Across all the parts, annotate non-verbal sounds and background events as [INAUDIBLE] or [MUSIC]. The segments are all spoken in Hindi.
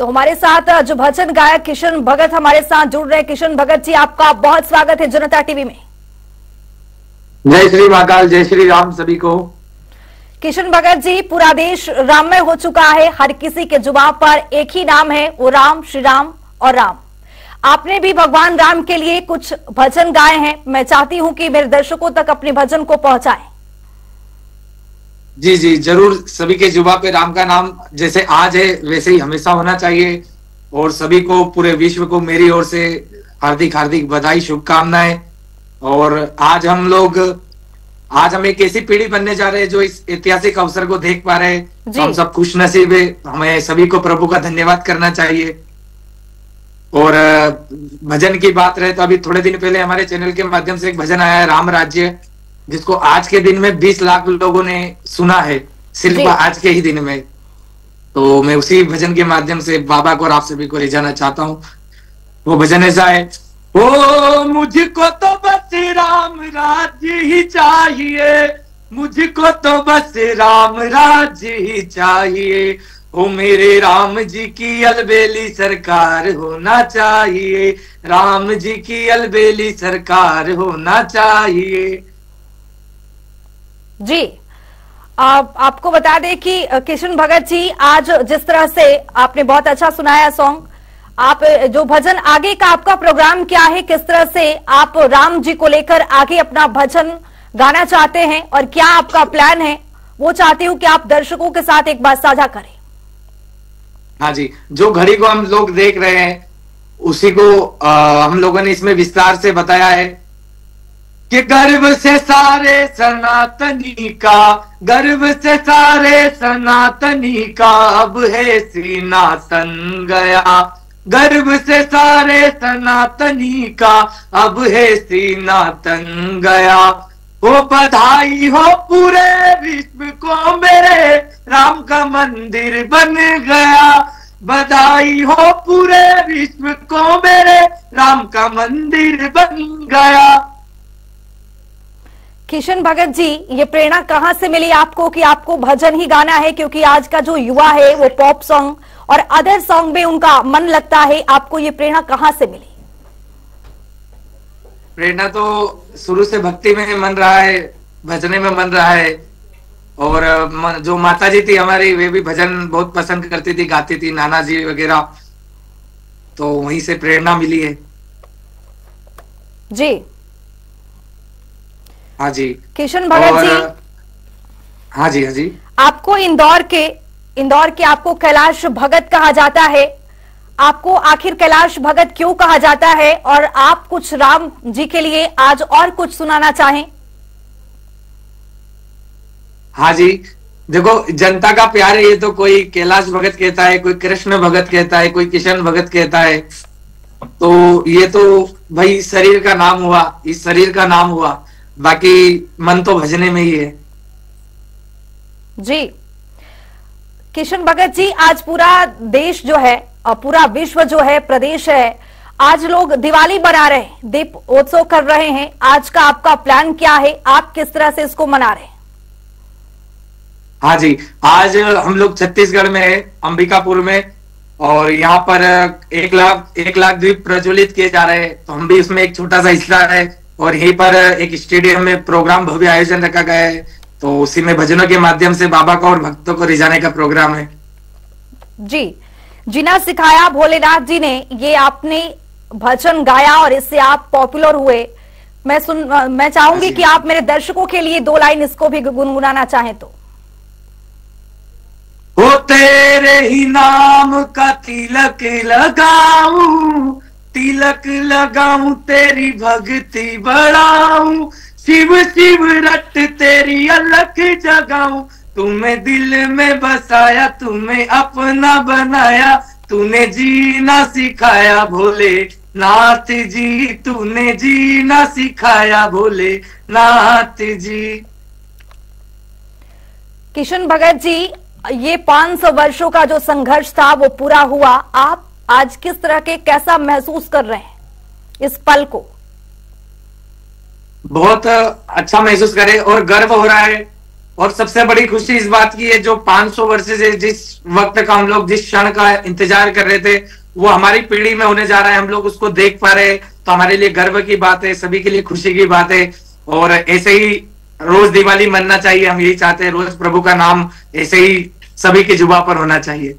तो हमारे साथ जो भजन गायक किशन भगत हमारे साथ जुड़ रहे हैं। किशन भगत जी आपका बहुत स्वागत है जनता टीवी में। जय श्री महाकाल जय श्री राम सभी को। किशन भगत जी पूरा देश राममय हो चुका है। हर किसी के ज़ुबान पर एक ही नाम है वो राम श्री राम और राम। आपने भी भगवान राम के लिए कुछ भजन गाए हैं। मैं चाहती हूँ कि मेरे दर्शकों तक अपने भजन को पहुंचाएँ। जी जी ज़रूर। सभी के जुबा पे राम का नाम जैसे आज है वैसे ही हमेशा होना चाहिए। और सभी को पूरे विश्व को मेरी ओर से हार्दिक हार्दिक बधाई शुभकामनाएँ। और आज हम लोग आज हम एक ऐसी पीढ़ी बनने जा रहे हैं जो इस ऐतिहासिक अवसर को देख पा रहे हैं। तो हम सब खुश नसीब है। हमें सभी को प्रभु का धन्यवाद करना चाहिए। और भजन की बात रहे तो अभी थोड़े दिन पहले हमारे चैनल के माध्यम से एक भजन आया है राम राज्य। जिसको आज के दिन में 20 लाख लोगों ने सुना है सिर्फ़ आज के ही दिन में। तो मैं उसी भजन के माध्यम से बाबा को और आप सभी को ले जाना चाहता हूँ। वो भजन ऐसा है ओ मुझको तो बस राम राज्य ही चाहिए मुझको तो बस राम राज्य ही चाहिए। ओ मेरे राम जी की अलबेली सरकार होना चाहिए राम जी की अलबेली सरकार होना चाहिए। जी आप आपको बता दें कि किशन भगत जी आज जिस तरह से आपने बहुत अच्छा सुनाया सॉन्ग आप जो भजन आगे का आपका प्रोग्राम क्या है किस तरह से आप राम जी को लेकर आगे अपना भजन गाना चाहते हैं और क्या आपका प्लान है वो चाहती हूँ कि आप दर्शकों के साथ एक बात साझा करें। हाँ जी जो घड़ी को हम लोग देख रहे हैं उसी को आ, हम लोगों ने इसमें विस्तार से बताया है। कि गर्भ से सारे सनातनी का गर्भ से सारे सनातनी का, अब है सीनातन गया गर्भ से सारे सनातनी का, अब है सीनातन गया हो बधाई हो पूरे विश्व को मेरे, राम का मंदिर बन गया। बधाई हो पूरे विश्व को मेरे, राम का मंदिर बन गया। किशन भगत जी ये प्रेरणा कहाँ से मिली आपको कि आपको भजन ही गाना है? क्योंकि आज का जो युवा है वो पॉप सॉन्ग और अदर सॉन्ग में उनका मन लगता है। आपको ये प्रेरणा कहाँ से मिली? प्रेरणा तो शुरू से भक्ति में मन रहा है भजने में मन रहा है। और जो माता जी थी हमारी वे भी भजन बहुत पसंद करती थी गाती थी नाना जी वगैरह। तो वहीं से प्रेरणा मिली है। जी। हाँ जी। किशन भगत जी। हाँ जी हाँ जी। आपको इंदौर के इंदौर के आपको कैलाश भगत कहा जाता है। आपको आखिर कैलाश भगत क्यों कहा जाता है? और आप कुछ राम जी के लिए आज और कुछ सुनाना चाहें? हाँ जी। देखो जनता का प्यार है ये तो कोई कैलाश भगत कहता है कोई कृष्ण भगत कहता है कोई किशन भगत कहता है। तो ये तो भाई शरीर का नाम हुआ इस शरीर का नाम हुआ। बाकी मन तो भजने में ही है। जी। किशन भगत जी आज पूरा देश जो है और पूरा विश्व जो है प्रदेश है आज लोग दिवाली बना रहे हैं दीप उत्सव कर रहे हैं। आज का आपका प्लान क्या है? आप किस तरह से इसको मना रहे हैं? हाँ जी आज हम लोग छत्तीसगढ़ में है अंबिकापुर में और यहाँ पर एक लाख एक लाख द्वीप प्रज्वलित किए जा रहे हैं। तो हम भी उसमें एक छोटा सा हिस्सा है। और यहीं पर एक स्टेडियम में प्रोग्राम भव्य आयोजन रखा गया है। तो उसी में भजनों के माध्यम से बाबा को और भक्तों को रिझाने का प्रोग्राम है। जी। जिना सिखाया भोलेनाथ जी ने ये आपने भजन गाया और इससे आप पॉपुलर हुए। मैं सुन मैं चाहूँगी कि आप मेरे दर्शकों के लिए दो लाइन इसको भी गुनगुनाना चाहें तो। हो तेरे ही नाम का तिलक लगाऊँ तिलक लगाऊँ, तेरी भक्ति बढ़ाऊं। शिव शिव रट तेरी अलग जगाऊं। तुम्हें दिल में बसाया, तुम्हें अपना बनाया। तूने जीना सिखाया, भोले नाथ जी, तूने जीना सिखाया, भोले नाथ जी। किशन भगत जी, ये 500 वर्षों का जो संघर्ष था, वो पूरा हुआ। आप आज किस तरह के कैसा महसूस कर रहे हैं? इस पल को। बहुत अच्छा महसूस करे और गर्व हो रहा है। और सबसे बड़ी खुशी इस बात की है, जो 500 वर्ष से जिस वक्त का हम लोग, जिस क्षण का इंतज़ार कर रहे थे, वो हमारी पीढ़ी में होने जा रहा है। हम लोग उसको देख पा रहे हैं। तो हमारे लिए गर्व की बात है, सभी के लिए खुशी की बात है। और ऐसे ही रोज दिवाली मनना चाहिए, हम यही चाहते हैं, रोज प्रभु का नाम ऐसे ही सभी के जुबा पर होना चाहिए।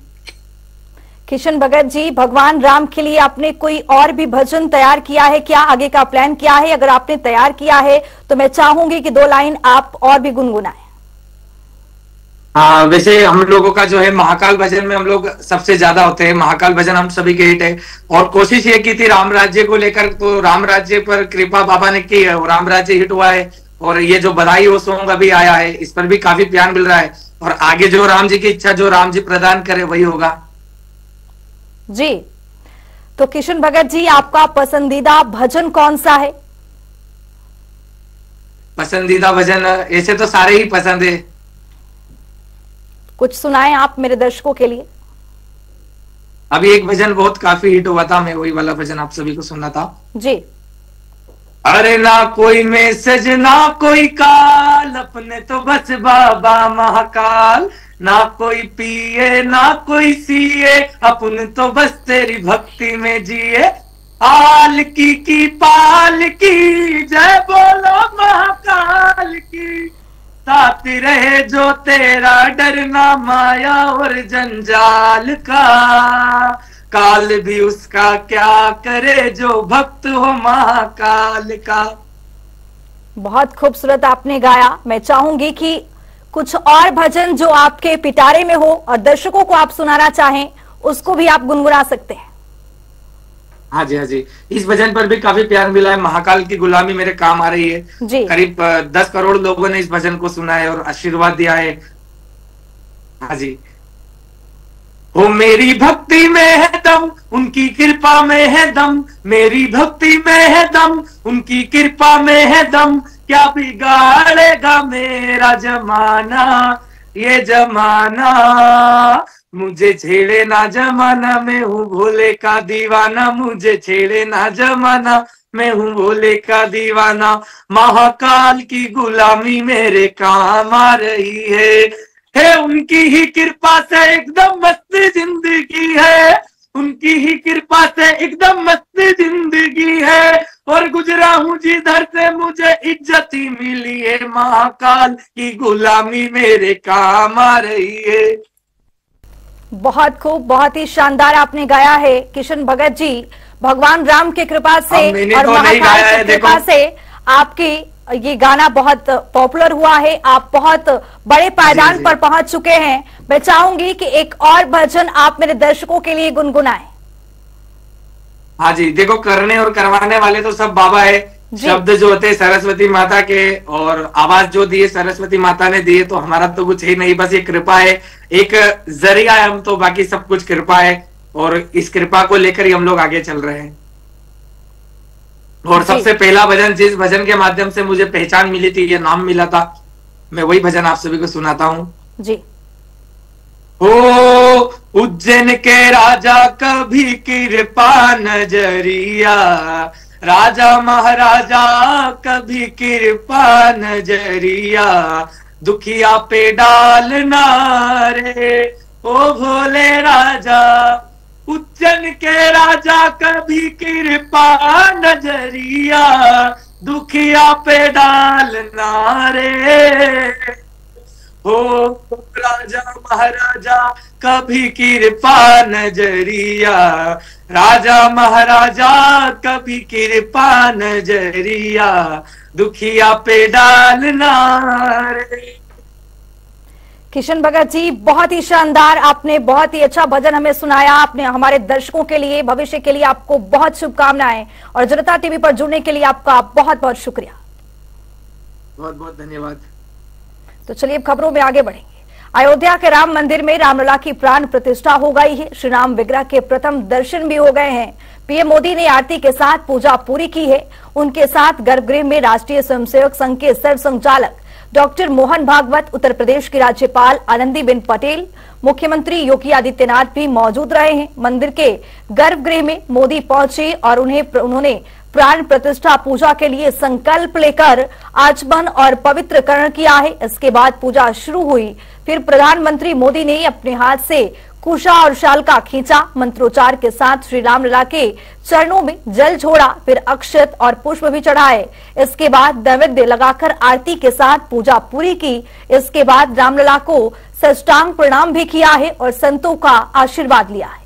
किशन भगत जी, भगवान राम के लिए आपने कोई और भी भजन तैयार किया है? क्या आगे का प्लान क्या है? अगर आपने तैयार किया है तो मैं चाहूँगी कि दो लाइन आप और भी गुनगुनाएँ। हाँ वैसे हम लोगों का जो है, महाकाल भजन में हम लोग सबसे ज़्यादा होते हैं। महाकाल भजन हम सभी के हिट है। और कोशिश ये की थी राम राज्य को लेकर तो राम राज्य पर कृपा बाबा ने की है। और राम राज्य हिट हुआ है। और ये जो बधाई वो सॉन्ग अभी आया है, इस पर भी काफ़ी प्यार मिल रहा है। और आगे जो राम जी की इच्छा, जो राम जी प्रदान करे, वही होगा। जी। तो किशन भगत जी आपका पसंदीदा भजन कौन सा है? पसंदीदा भजन ऐसे तो सारे ही पसंद है। कुछ सुनाए आप मेरे दर्शकों के लिए। अभी एक भजन बहुत काफ़ी हिट हुआ था मैं वही वाला भजन आप सभी को सुनना था जी। अरे ना कोई मैसेज ना कोई काल अपने तो बस बाबा महाकाल। ना कोई पिए, ना कोई सीए, अपने तो बस तेरी भक्ति में जिए। आल की की, पाल की, जय बोलो महाकाल की। साथ रहे जो तेरा डरना, माया और जंजाल का। काल भी उसका क्या करे जो भक्त हो महाकाल का? बहुत खूबसूरत आपने गाया। मैं चाहूँगी कि कुछ और भजन जो आपके पिटारे में हो और दर्शकों को आप सुनाना चाहें उसको भी आप गुनगुना सकते हैं। हाँ जी हाँ जी। इस भजन पर भी काफ़ी प्यार मिला है। महाकाल की गुलामी मेरे काम आ रही है। जी। करीब दस करोड़ लोगों ने इस भजन को सुना है और आशीर्वाद दिया है। हाँ जी। वो मेरी भक्ति में है दम, उनकी कृपा में है दम, मेरी भक्ति में है दम, उनकी कृपा में है दम, क्या बिगाड़ेगा मेरा जमाना, ये जमाना? मुझे छेड़े ना जमाना, मैं हूँ भोले का दीवाना, मुझे छेड़े ना जमाना, मैं हूँ भोले का दीवाना। महाकाल की गुलामी मेरे काम आ रही है है उनकी ही कृपा से एकदम मस्त ज़िंदगी है। उनकी ही कृपा से एकदम मस्त ज़िंदगी है। और गुजरा हूँ जिधर से मुझे इज़्ज़त ही मिली है। महाकाल की गुलामी मेरे काम आ रही है। बहुत खूब बहुत ही शानदार आपने गाया है किशन भगत जी। भगवान राम की कृपा से और तो महाकाल की कृपा से आपकी ये गाना बहुत पॉपुलर हुआ है। आप बहुत बड़े पायदान पर पहुँच चुके हैं। मैं चाहूँगी कि एक और भजन आप मेरे दर्शकों के लिए गुनगुनाएँ। हाँ जी देखो करने और करवाने वाले तो सब बाबा है। शब्द जो होते सरस्वती माता के और आवाज़ जो दिए सरस्वती माता ने दिए तो हमारा तो कुछ ही नहीं बस ये कृपा है। एक ज़रिया है हम तो बाकी सब कुछ कृपा है। और इस कृपा को लेकर ही हम लोग आगे चल रहे हैं। और सबसे पहला भजन जिस भजन के माध्यम से मुझे पहचान मिली थी ये नाम मिला था। मैं वही भजन आप सभी को सुनाता हूँ। जी। ओ उज्जैन के राजा कभी कृपा नज़रिया राजा महाराजा कभी कृपा नज़रिया दुखिया पे डालना रे ओ भोले राजा। उज्जैन के राजा कभी कृपा नज़रिया, दुखिया पे डालना रे। हो राजा महाराजा, कभी कृपा नज़रिया। राजा महाराजा, कभी कृपा नज़रिया, दुखिया पे डालना रे। किशन भगत जी बहुत ही शानदार आपने बहुत ही अच्छा भजन हमें सुनाया। आपने हमारे दर्शकों के लिए भविष्य के लिए आपको बहुत शुभकामनाएँ और जनता टीवी पर जुड़ने के लिए आपका बहुत बहुत शुक्रिया। बहुत बहुत धन्यवाद। तो चलिए अब खबरों में आगे बढ़ेंगे। अयोध्या के राम मंदिर में रामलला की प्राण प्रतिष्ठा हो गई है। श्री राम विग्रह के प्रथम दर्शन भी हो गए हैं। पीएम मोदी ने आरती के साथ पूजा पूरी की है। उनके साथ गर्भगृह में राष्ट्रीय स्वयंसेवक संघ के सर्व संचालक डॉक्टर मोहन भागवत, उत्तर प्रदेश की राज्यपाल आनंदीबेन पटेल, मुख्यमंत्री योगी आदित्यनाथ भी मौजूद रहे हैं। मंदिर के गर्भगृह में मोदी पहुँचे और उन्हें उन्होंने प्राण प्रतिष्ठा पूजा के लिए संकल्प लेकर आचमन और पवित्र पवित्रकरण किया है। इसके बाद पूजा शुरू हुई। फिर प्रधानमंत्री मोदी ने अपने हाथ से कुशा और शाल का खींचा मंत्रोच्चार के साथ श्री रामलला के चरणों में जल छोड़ा, फिर अक्षत और पुष्प भी चढ़ाए। इसके बाद दैवेद्य लगाकर आरती के साथ पूजा पूरी की। इसके बाद रामलला को सष्टांग प्रणाम भी किया है और संतों का आशीर्वाद लिया है।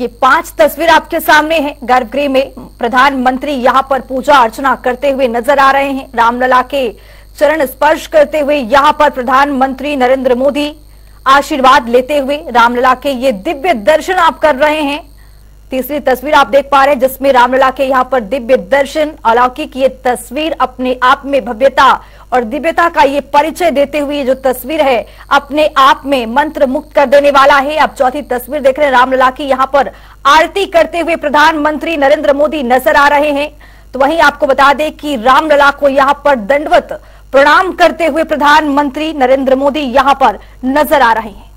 ये पाँच तस्वीर आपके सामने हैं। गर्भगृह में प्रधानमंत्री यहाँ पर पूजा अर्चना करते हुए नज़र आ रहे हैं। रामलला के चरण स्पर्श करते हुए यहाँ पर प्रधानमंत्री नरेंद्र मोदी आशीर्वाद लेते हुए रामलला के ये दिव्य दर्शन आप कर रहे हैं। तीसरी तस्वीर आप देख पा रहे हैं, जिसमें रामलला के यहाँ पर दिव्य दर्शन, अलौकिक ये तस्वीर अपने आप में भव्यता और दिव्यता का ये परिचय देते हुए जो तस्वीर है, अपने आप में मंत्र मुक्त कर देने वाला है। आप चौथी तस्वीर देख रहे हैं, रामलला की यहाँ पर आरती करते हुए प्रधानमंत्री नरेंद्र मोदी नज़र आ रहे हैं। तो वहीं आपको बता दें कि रामलला को यहाँ पर दंडवत प्रणाम करते हुए प्रधानमंत्री नरेंद्र मोदी यहाँ पर नज़र आ रहे हैं।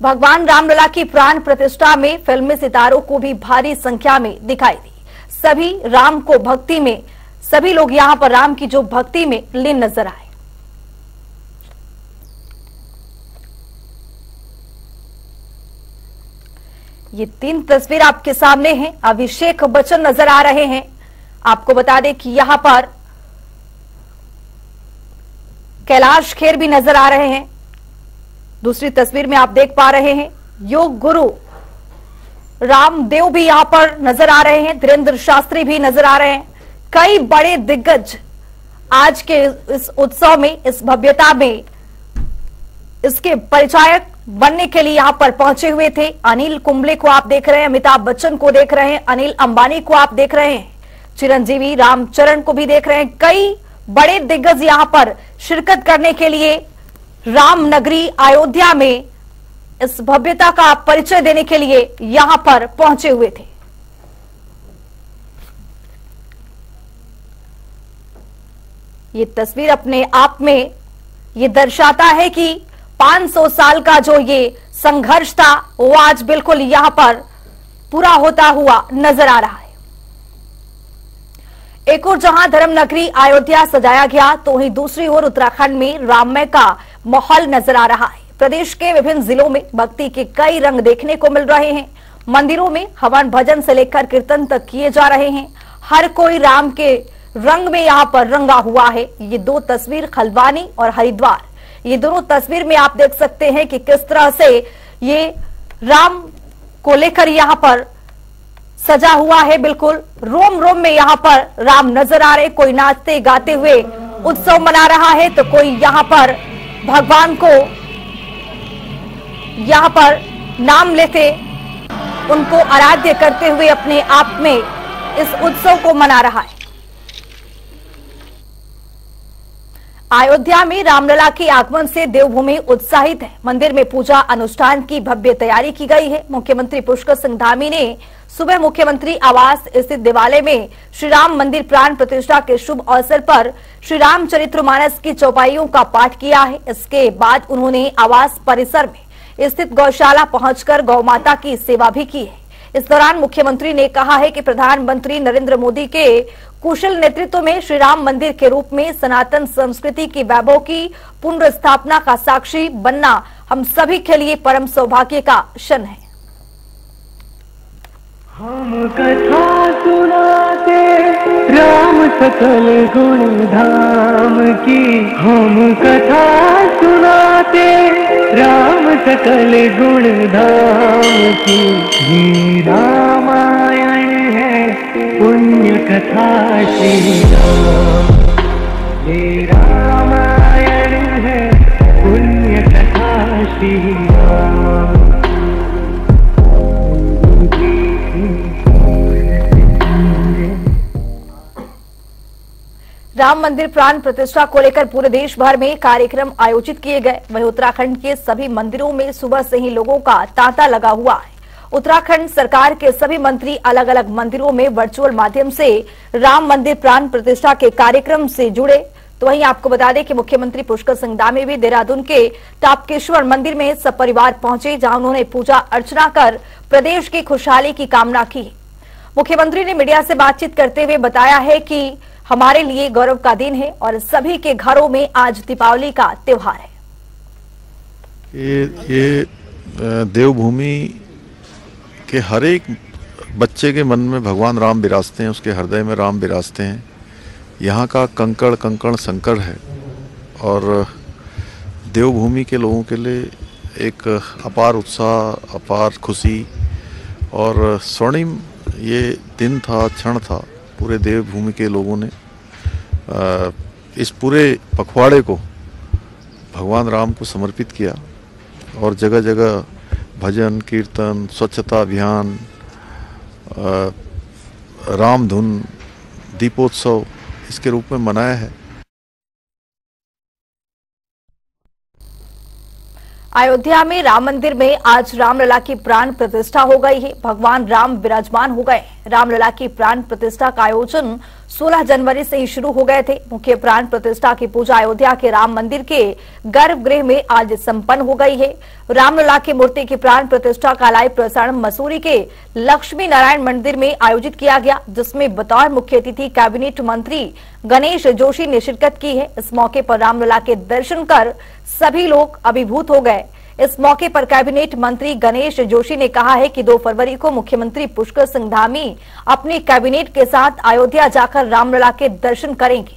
भगवान रामलला की प्राण प्रतिष्ठा में फिल्मी सितारों को भी भारी संख्या में दिखाई दी। सभी राम को भक्ति में, सभी लोग यहाँ पर राम की जो भक्ति में लीन नज़र आए। ये तीन तस्वीर आपके सामने हैं, अभिषेक बच्चन नज़र आ रहे हैं। आपको बता दें कि यहाँ पर कैलाश खेर भी नज़र आ रहे हैं। दूसरी तस्वीर में आप देख पा रहे हैं, योग गुरु रामदेव भी यहाँ पर नज़र आ रहे हैं, धीरेन्द्र शास्त्री भी नज़र आ रहे हैं। कई बड़े दिग्गज आज के इस उत्सव में, इस भव्यता में इसके परिचायक बनने के लिए यहाँ पर पहुँचे हुए थे। अनिल कुंबले को आप देख रहे हैं, अमिताभ बच्चन को देख रहे हैं, अनिल अंबानी को आप देख रहे हैं, चिरंजीवी रामचरण को भी देख रहे हैं। कई बड़े दिग्गज यहाँ पर शिरकत करने के लिए रामनगरी अयोध्या में इस भव्यता का परिचय देने के लिए यहाँ पर पहुँचे हुए थे। ये तस्वीर अपने आप में ये दर्शाता है कि 500 साल का जो ये संघर्ष था, वो आज बिल्कुल यहाँ पर पूरा होता हुआ नज़र आ रहा है। एक और जहाँ धर्म नगरी अयोध्या सजाया गया तो वहीं दूसरी ओर उत्तराखंड में राममय का माहौल नज़र आ रहा है। प्रदेश के विभिन्न जिलों में भक्ति के कई रंग देखने को मिल रहे हैं। मंदिरों में हवन भजन से लेकर कीर्तन तक किए जा रहे हैं। हर कोई राम के रंग में यहाँ पर रंगा हुआ है। ये दो तस्वीर खलवानी और हरिद्वार। ये दोनों तस्वीर में आप देख सकते हैं कि किस तरह से ये राम को लेकर यहाँ पर सजा हुआ है। बिल्कुल रोम रोम में यहाँ पर राम नज़र आ रहे कोई नाचते गाते हुए उत्सव मना रहा है। तो कोई यहाँ पर भगवान को यहाँ पर नाम लेते, उनको आराध्य करते हुए अपने आप में इस उत्सव को मना रहा है। अयोध्या में रामलला के आगमन से देवभूमि उत्साहित है। मंदिर में पूजा अनुष्ठान की भव्य तैयारी की गई है। मुख्यमंत्री पुष्कर सिंह धामी ने सुबह मुख्यमंत्री आवास स्थित देवालय में श्री राम मंदिर प्राण प्रतिष्ठा के शुभ अवसर पर श्री राम चरित्रमानस की चौपाइयों का पाठ किया है। इसके बाद उन्होंने आवास परिसर में स्थित गौशाला पहुंचकर गौ माता की सेवा भी की है। इस दौरान मुख्यमंत्री ने कहा है कि प्रधानमंत्री नरेंद्र मोदी के कुशल नेतृत्व में श्री राम मंदिर के रूप में सनातन संस्कृति की वैभव की पुनर्स्थापना का साक्षी बनना हम सभी के लिए परम सौभाग्य का क्षण है। हम कथा सुनाते राम सकल गुण धाम की हम कथा सुनाते। राम सकल गुण धाम की। ये रामायण है पुण्य कथा श्री राम। ये रामायण है पुण्य कथा श्री राम मंदिर प्राण प्रतिष्ठा को लेकर पूरे देश भर में कार्यक्रम आयोजित किए गए। वहीं उत्तराखंड के सभी मंदिरों में सुबह से ही लोगों का तांता लगा हुआ है। उत्तराखंड सरकार के सभी मंत्री अलग अलग मंदिरों में वर्चुअल माध्यम से राम मंदिर प्राण प्रतिष्ठा के कार्यक्रम से जुड़े। तो वहीं आपको बता दें कि मुख्यमंत्री पुष्कर सिंह धामी भी देहरादून के टापकेश्वर मंदिर में सब परिवार पहुँचे, जहाँ उन्होंने पूजा अर्चना कर प्रदेश की खुशहाली की कामना की। मुख्यमंत्री ने मीडिया से बातचीत करते हुए बताया है कि हमारे लिए गौरव का दिन है और सभी के घरों में आज दीपावली का त्योहार है। ये ये देवभूमि के हर एक बच्चे के मन में भगवान राम विराजते हैं, उसके हृदय में राम विराजते हैं। यहाँ का कंकड़ कंकड़ संकड़ है और देवभूमि के लोगों के लिए एक अपार उत्साह, अपार खुशी और स्वर्णिम ये दिन था, क्षण था, पूरे देवभूमि के लोगों ने। इस पूरे पखवाड़े को भगवान राम को समर्पित किया और जगह जगह भजन, कीर्तन, स्वच्छता अभियान राम धुन दीपोत्सव इसके रूप में मनाया है। अयोध्या में राम मंदिर में आज रामलला की प्राण प्रतिष्ठा हो गई है। भगवान राम विराजमान हो गए रामलला की प्राण प्रतिष्ठा का आयोजन 16 जनवरी से ही शुरू हो गए थे। मुख्य प्राण प्रतिष्ठा की पूजा अयोध्या के राम मंदिर के गर्भगृह में आज संपन्न हो गई है। रामलला की मूर्ति की प्राण प्रतिष्ठा का लाइव प्रसारण मसूरी के लक्ष्मी नारायण मंदिर में आयोजित किया गया, जिसमें बतौर मुख्य अतिथि कैबिनेट मंत्री गणेश जोशी ने शिरकत की है। इस मौके पर रामलला के दर्शन कर सभी लोग अभिभूत हो गए। इस मौके पर कैबिनेट मंत्री गणेश जोशी ने कहा है कि 2 फरवरी को मुख्यमंत्री पुष्कर सिंह धामी अपने कैबिनेट के साथ अयोध्या जाकर रामलला के दर्शन करेंगे।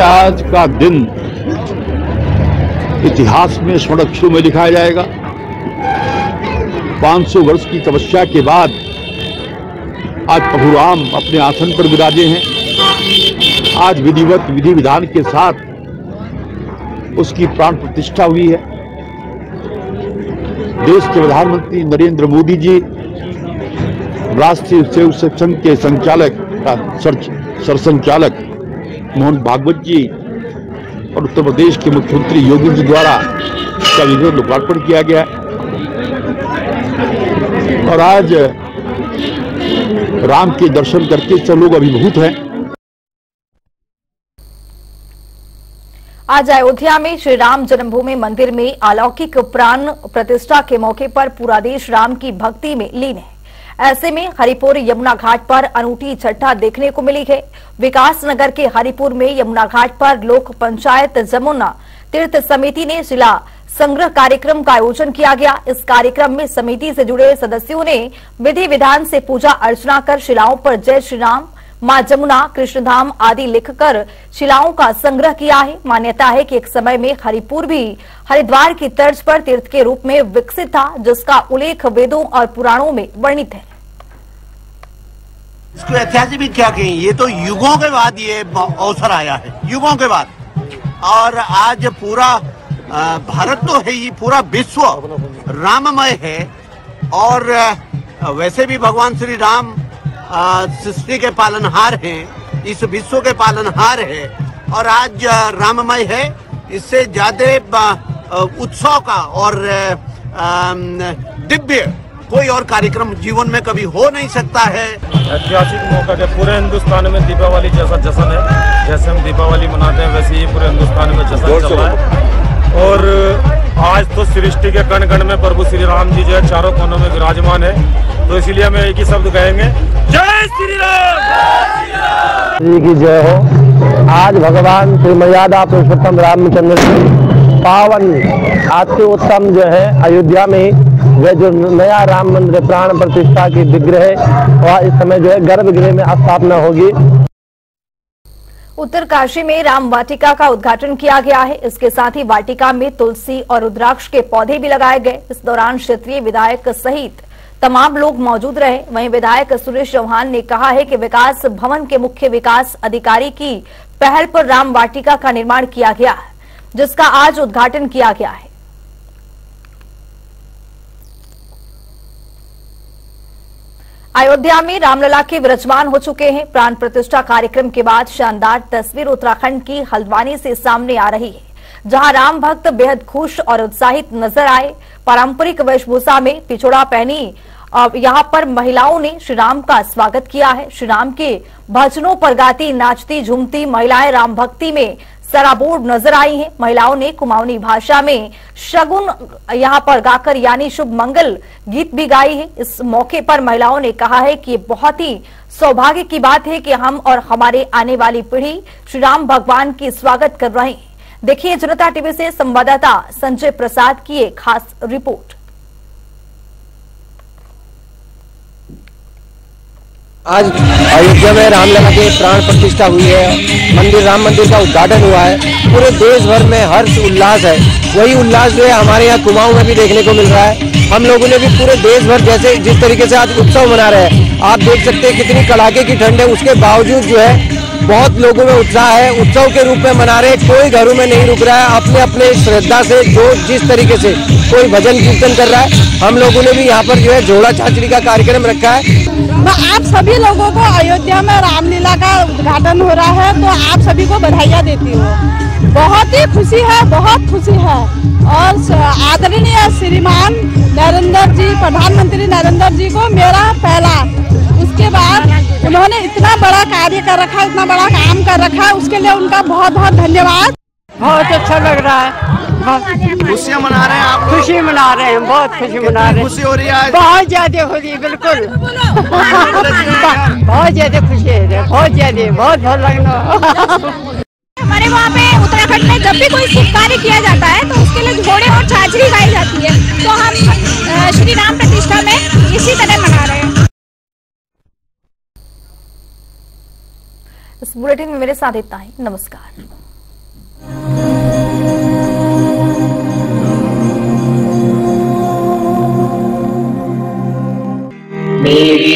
आज का दिन इतिहास में स्वर्ण में लिखा जाएगा। 500 वर्ष की तपस्या के बाद आज प्रभु राम अपने आसन पर विराजे हैं। आज विधिवत विधि विधान के साथ उसकी प्राण प्रतिष्ठा हुई है। देश के प्रधानमंत्री नरेंद्र मोदी जी, राष्ट्रीय सेव संघ के संचालक सरसंचालक मोहन भागवत जी और उत्तर प्रदेश के मुख्यमंत्री योगी जी द्वारा इसका विधिवत लोकार्पण किया गया। और आज राम के दर्शन करके सब लोग अभिभूत हैं। आज अयोध्या में श्री राम जन्मभूमि मंदिर में अलौकिक प्राण प्रतिष्ठा के मौके पर पूरा देश राम की भक्ति में लीन है। ऐसे में हरिपुर यमुना घाट पर अनूठी छठा देखने को मिली है। विकास नगर के हरिपुर में यमुना घाट पर लोक पंचायत जमुना तीर्थ समिति ने शिला संग्रह कार्यक्रम का आयोजन किया गया। इस कार्यक्रम में समिति से जुड़े सदस्यों ने विधि विधान से पूजा अर्चना कर शिलाओं पर जय श्री राम माँ जमुना, कृष्णधाम आदि लिखकर शिलाओं का संग्रह किया है। मान्यता है कि एक समय में हरिपुर भी हरिद्वार की तर्ज पर तीर्थ के रूप में विकसित था, जिसका उल्लेख वेदों और पुराणों में वर्णित है। इसको ऐतिहासिक भी क्या कहें? ये तो युगों के बाद ये अवसर आया है, युगों के बाद। और आज पूरा भारत तो है ही, पूरा विश्व राममय है। और वैसे भी भगवान श्री राम सृष्टि के पालनहार हैं इस विश्व के पालनहार है और आज राममय है इससे ज़्यादा उत्सव का और दिव्य कोई और कार्यक्रम जीवन में कभी हो नहीं सकता है। ऐतिहासिक मौका के पूरे हिंदुस्तान में दीपावली जैसा जश्न है जैसे हम दीपावली मनाते हैं वैसे ही पूरे हिंदुस्तान में जश्न चल रहा है। और आज तो सृष्टि के कण कण में प्रभु श्री राम जी जो है चारों कोनों में विराजमान है। तो इसलिए हम एक ही शब्द कहेंगे जय श्री राम श्री की जय हो। आज भगवान श्री मर्यादा पुरुषोत्तम रामचंद्र जी पावन अति उत्तम जो है अयोध्या में वह जो नया राम मंदिर प्राण प्रतिष्ठा की विग्रह वह इस समय जो है गर्भगृह में स्थापना होगी। उत्तरकाशी में राम वाटिका का उद्घाटन किया गया है। इसके साथ ही वाटिका में तुलसी और रुद्राक्ष के पौधे भी लगाए गए। इस दौरान क्षेत्रीय विधायक सहित तमाम लोग मौजूद रहे। वहीं विधायक सुरेश चौहान ने कहा है कि विकास भवन के मुख्य विकास अधिकारी की पहल पर राम वाटिका का निर्माण किया गया है, जिसका आज उद्घाटन किया गया है। अयोध्या में रामलला के विराजमान हो चुके हैं। प्राण प्रतिष्ठा कार्यक्रम के बाद शानदार तस्वीर उत्तराखंड की हल्द्वानी से सामने आ रही है, जहाँ राम भक्त बेहद खुश और उत्साहित नज़र आए। पारंपरिक वेशभूषा में पिछोड़ा पहनी यहाँ पर महिलाओं ने श्री राम का स्वागत किया है। श्री राम के भजनों पर गाती, नाचती, झूमती महिलाएँ राम भक्ति में सराबोर नज़र आई हैं। महिलाओं ने कुमाऊनी भाषा में शगुन यहाँ पर गाकर यानी शुभ मंगल गीत भी गाई है। इस मौके पर महिलाओं ने कहा है कि बहुत ही सौभाग्य की बात है कि हम और हमारे आने वाली पीढ़ी श्री राम भगवान की स्वागत कर रहे हैं। देखिए जनता टीवी से संवाददाता संजय प्रसाद की एक खास रिपोर्ट। आज अयोध्या में रामलला के प्राण प्रतिष्ठा हुई है। मंदिर, राम मंदिर का उद्घाटन हुआ है। पूरे देश भर में हर्ष उल्लास है। वही उल्लास जो है हमारे यहाँ कुमाऊं में भी देखने को मिल रहा है। हम लोगों ने भी पूरे देश भर जैसे जिस तरीके से आज उत्सव मना रहे हैं। आप देख सकते हैं कितनी कड़ाके की ठंड है। उसके बावजूद जो है बहुत लोगों में उत्साह है। उत्सव के रूप में मना रहे कोई घरों में नहीं रुक रहा है। अपने अपने श्रद्धा से, जो जिस तरीके से कोई भजन कीर्तन कर रहा है, हम लोगों ने भी यहाँ पर जो है जोड़ा छाछड़ी का कार्यक्रम रखा है। मैं आप सभी लोगों को अयोध्या में रामलीला का उद्घाटन हो रहा है तो आप सभी को बधाइयाँ देती हूँ। बहुत ही खुशी है, बहुत खुशी है। और आदरणीय श्रीमान नरेंद्र जी प्रधानमंत्री नरेंद्र जी को मेरा पहला। उसके बाद उन्होंने इतना बड़ा कार्य कर रखा है इतना बड़ा काम कर रखा है उसके लिए उनका बहुत बहुत धन्यवाद। बहुत अच्छा लग रहा है। खुशियाँ मना रहे हैं आप खुशी मना रहे हैं बहुत खुशी मना रहे हैं। खुशी हो रही है बहुत ज़्यादा हो रही है बिल्कुल। [LAUGHS] बहुत ज़्यादा खुशी है बहुत ज़्यादा बहुत बहुत लगना। [LAUGHS] हमारे वहाँ पे उत्तराखंड में जब भी कोई शुभ कार्य किया जाता है तो उसके लिए घोड़े और छाछड़ी गाई जाती है। तो हम श्री राम प्रतिष्ठा में इसी तरह मना रहे हैं। इस बुलेटिन में मेरे साथ इतना ही। नमस्कार। मेरी